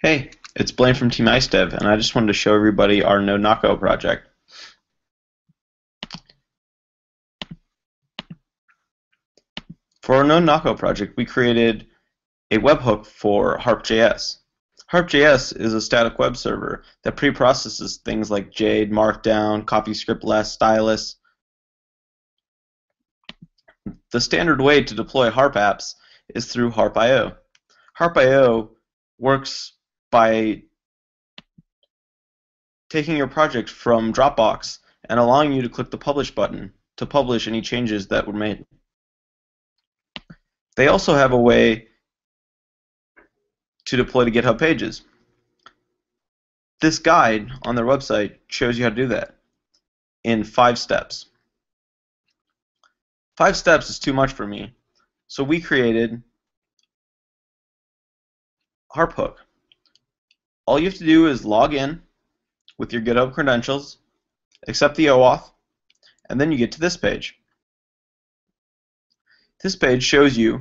Hey, it's Blaine from Team IcedDev, and I just wanted to show everybody our Node Knockout project. For our Node Knockout project, we created a webhook for Harp.js. Harp.js is a static web server that pre-processes things like Jade, Markdown, CoffeeScript Less, Stylus. The standard way to deploy Harp apps is through Harp.io. Harp.io works by taking your project from Dropbox and allowing you to click the publish button to publish any changes that were made. They also have a way to deploy to GitHub pages. This guide on their website shows you how to do that in five steps. Five steps is too much for me, so we created Harp Hook. All you have to do is log in with your GitHub credentials, accept the OAuth, and then you get to this page. This page shows you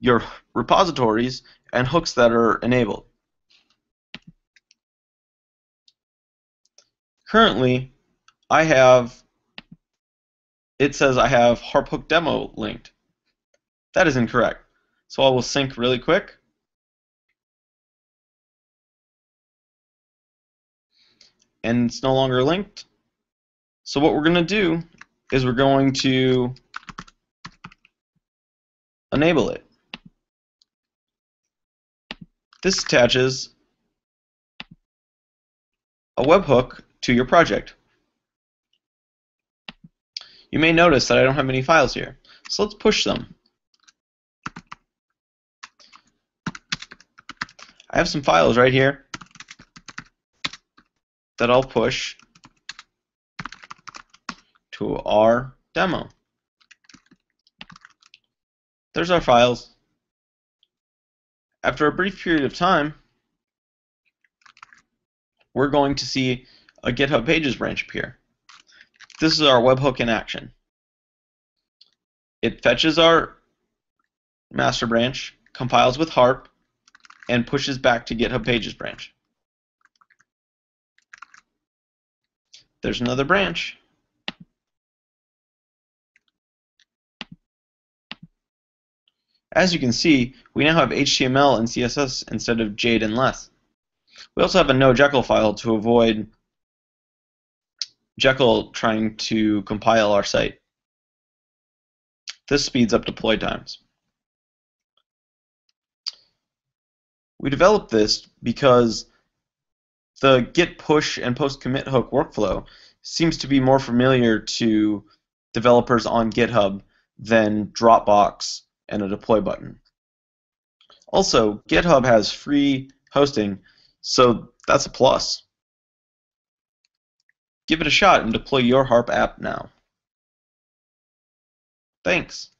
your repositories and hooks that are enabled. Currently, I have, it says I have Harp Hook demo linked. That is incorrect. So I will sync really quick. And it's no longer linked. So what we're going to do is we're going to enable it. This attaches a webhook to your project. You may notice that I don't have any files here, so let's push them. I have some files right here that I'll push to our demo. There's our files. After a brief period of time, we're going to see a GitHub Pages branch appear. This is our webhook in action. It fetches our master branch, compiles with Harp, and pushes back to GitHub Pages branch. There's another branch. As you can see, we now have HTML and CSS instead of Jade and Less. We also have a no Jekyll file to avoid Jekyll trying to compile our site. This speeds up deploy times. We developed this because the git push and post commit hook workflow seems to be more familiar to developers on GitHub than Dropbox and a deploy button. Also, GitHub has free hosting, so that's a plus. Give it a shot and deploy your Harp app now. Thanks.